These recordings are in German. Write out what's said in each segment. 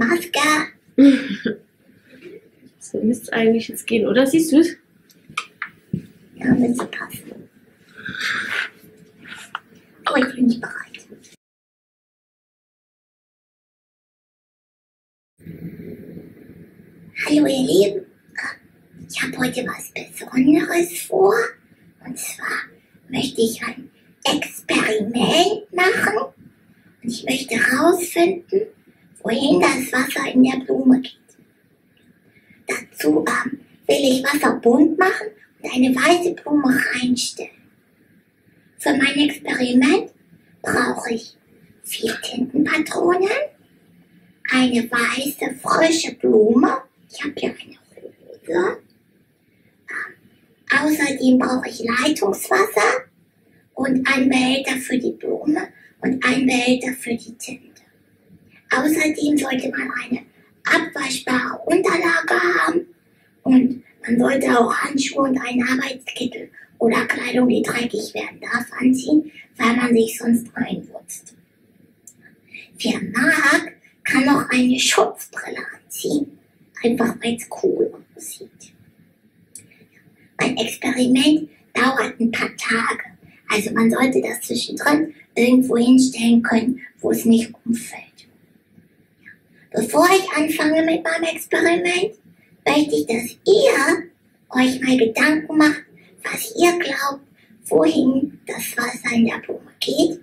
Maske. So müsste es eigentlich jetzt gehen, oder? Siehst du es? Ja, müsste passen. Oh, ich bin nicht bereit. Hallo ihr Lieben, ich habe heute was Besonderes vor. Und zwar möchte ich ein Experiment machen. Und ich möchte herausfinden, wohin das Wasser in der Blume geht. Dazu ähm, will ich Wasser bunt machen und eine weiße Blume reinstellen. Für mein Experiment brauche ich vier Tintenpatronen, eine weiße, frische Blume. Ich habe hier eine Rose. Ähm, außerdem brauche ich Leitungswasser und einen Behälter für die Blume und einen Behälter für die Tinte. Außerdem sollte man eine abwaschbare Unterlage haben und man sollte auch Handschuhe und einen Arbeitskittel oder Kleidung, die dreckig werden darf, anziehen, weil man sich sonst einwurzt. Wer mag, kann auch eine Schutzbrille anziehen, einfach weil es cool aussieht. Mein Experiment dauert ein paar Tage, also man sollte das zwischendrin irgendwo hinstellen können, wo es nicht umfällt. Bevor ich anfange mit meinem Experiment, möchte ich, dass ihr euch mal Gedanken macht, was ihr glaubt, wohin das Wasser in der Blume geht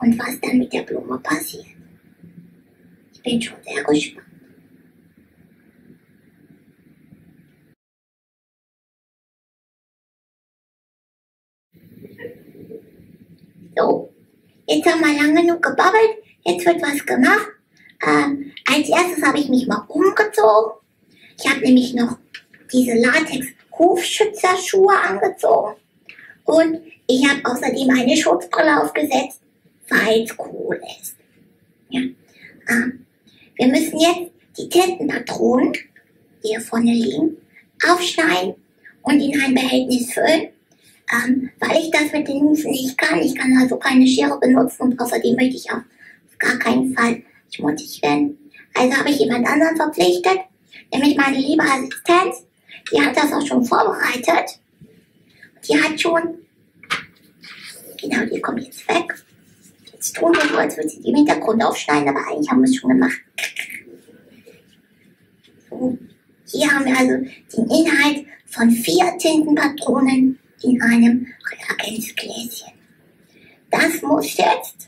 und was dann mit der Blume passiert. Ich bin schon sehr gespannt. So, jetzt haben wir lange genug gebabbelt, jetzt wird was gemacht. Ähm, als erstes habe ich mich mal umgezogen. Ich habe nämlich noch diese Latex-Hufschützerschuhe angezogen. Und ich habe außerdem eine Schutzbrille aufgesetzt, weil es cool ist. Ja. Ähm, wir müssen jetzt die Tintenpatronen, die hier vorne liegen, aufschneiden und in ein Behältnis füllen. Ähm, weil ich das mit den Hufen nicht kann. Ich kann also keine Schere benutzen und außerdem möchte ich auch auf gar keinen Fall schmutzig werden. Also habe ich jemand anderen verpflichtet, nämlich meine liebe Assistenz. Die hat das auch schon vorbereitet. Die hat schon, genau, die kommt jetzt weg. Jetzt tun wir so, als würde sie die im Hintergrund aufschneiden, aber eigentlich haben wir es schon gemacht. So, hier haben wir also den Inhalt von vier Tintenpatronen in einem Reagenzgläschen. Das muss jetzt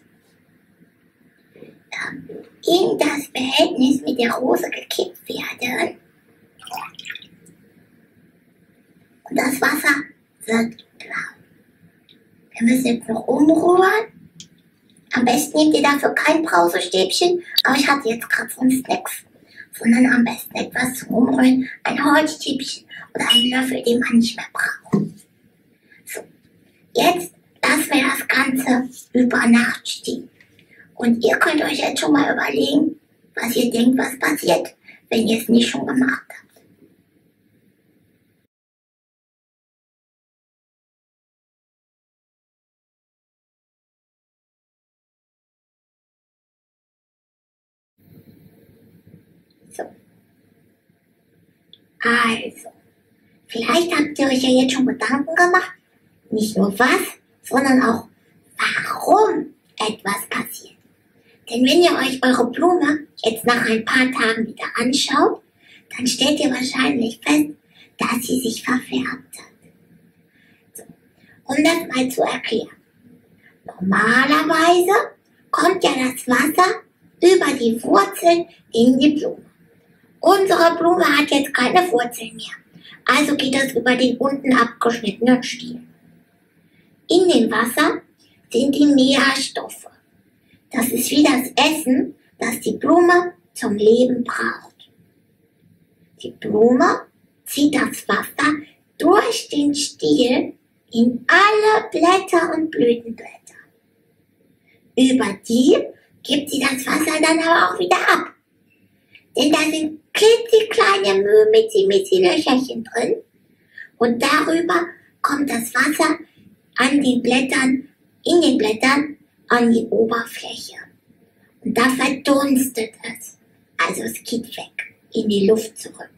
in das Behältnis mit der Rose gekippt werden. Und das Wasser wird blau. Wir müssen jetzt noch umrühren. Am besten nehmt ihr dafür kein Brausestäbchen, aber ich hatte jetzt gerade sonst nichts. Sondern am besten etwas zum Umrühren, ein Holzstäbchen oder einen Löffel, den man nicht mehr braucht. So, jetzt lassen wir das Ganze über Nacht stehen. Und ihr könnt euch jetzt schon mal überlegen, was ihr denkt, was passiert, wenn ihr es nicht schon gemacht habt. So. Also, vielleicht habt ihr euch ja jetzt schon Gedanken gemacht, nicht nur was, sondern auch warum etwas passiert. Denn wenn ihr euch eure Blume jetzt nach ein paar Tagen wieder anschaut, dann stellt ihr wahrscheinlich fest, dass sie sich verfärbt hat. So, um das mal zu erklären. Normalerweise kommt ja das Wasser über die Wurzeln in die Blume. Unsere Blume hat jetzt keine Wurzeln mehr. Also geht es über den unten abgeschnittenen Stiel. In dem Wasser sind die Nährstoffe. Das ist wie das Essen, das die Blume zum Leben braucht. Die Blume zieht das Wasser durch den Stiel in alle Blätter und Blütenblätter. Über die gibt sie das Wasser dann aber auch wieder ab. Denn da sind klitzekleine Mühe-Mitzi-Mitzi-Löcherchen drin. Und darüber kommt das Wasser an den Blättern, in den Blättern an die Oberfläche. Und da verdunstet es. Also es geht weg, in die Luft zurück.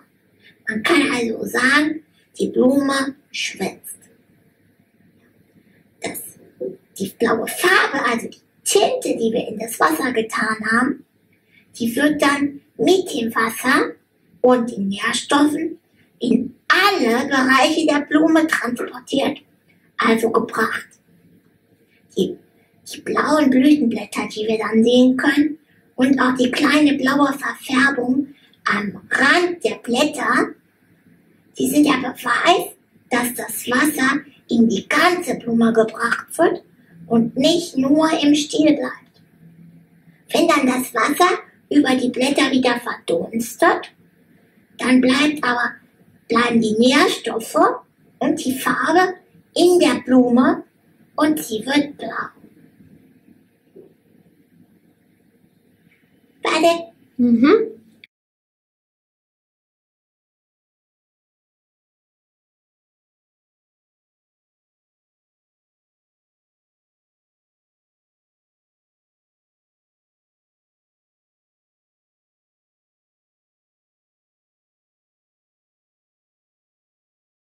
Man kann also sagen, die Blume schwitzt. Das, die blaue Farbe, also die Tinte, die wir in das Wasser getan haben, die wird dann mit dem Wasser und den Nährstoffen in alle Bereiche der Blume transportiert, also gebracht. Die, die blauen Blütenblätter, die wir dann sehen können, und auch die kleine blaue Verfärbung am Rand der Blätter, die sind ja Beweis, dass das Wasser in die ganze Blume gebracht wird und nicht nur im Stiel bleibt. Wenn dann das Wasser über die Blätter wieder verdunstet, dann bleibt aber, bleiben die Nährstoffe und die Farbe in der Blume und sie wird blau. بعدين.